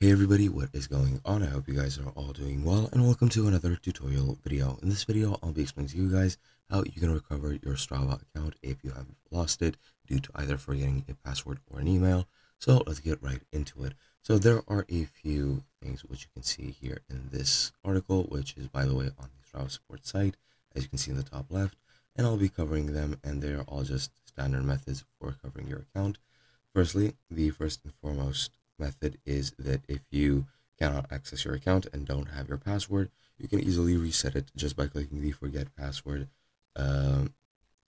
Hey everybody, what is going on? I hope you guys are all doing well and welcome to another tutorial video. In this video, I'll be explaining to you guys how you can recover your Strava account if you have lost it due to either forgetting a password or an email. So let's get right into it. So there are a few things which you can see here in this article, which is by the way on the Strava support site, as you can see in the top left, and I'll be covering them and they're all just standard methods for recovering your account. Firstly, the first and foremost method is that if you cannot access your account and don't have your password, you can easily reset it just by clicking the forget password um,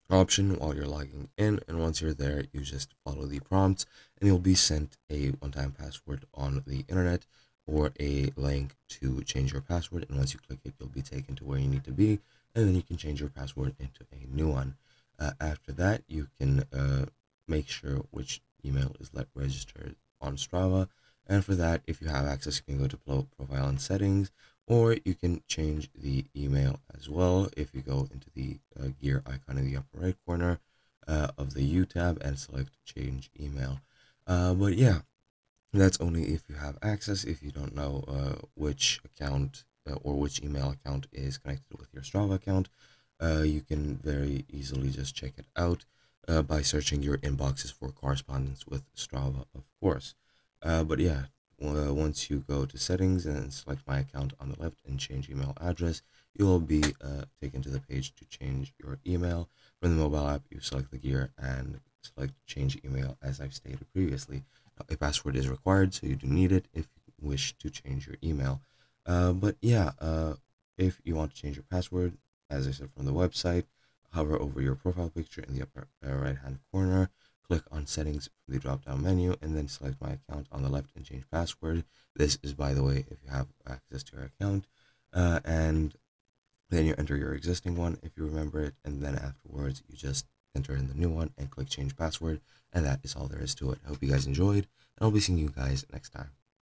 option while you're logging in. And once you're there, you just follow the prompts and you'll be sent a one-time password on the internet or a link to change your password. And once you click it, you'll be taken to where you need to be. And then you can change your password into a new one. Uh, after that, you can uh, make sure which email is let registered on Strava. And for that, if you have access, you can go to profile and settings, or you can change the email as well. If you go into the uh, gear icon in the upper right corner uh, of the You tab and select change email. Uh, but yeah, that's only if you have access. If you don't know uh, which account uh, or which email account is connected with your Strava account, uh, you can very easily just check it out uh, by searching your inboxes for correspondence with Strava, of course. Uh, but yeah, uh, once you go to settings and select my account on the left and change email address, you will be uh, taken to the page to change your email. From the mobile app, you select the gear and select change email as I've stated previously. a password is required, so you do need it if you wish to change your email. Uh, but yeah, uh, if you want to change your password, as I said from the website, hover over your profile picture in the upper uh, right hand corner, click on settings from the drop down menu, and then select my account on the left and change password. This is, by the way, if you have access to your account. Uh, and then you enter your existing one if you remember it, and then afterwards you just enter in the new one and click change password. And that is all there is to it. I hope you guys enjoyed, and I'll be seeing you guys next time.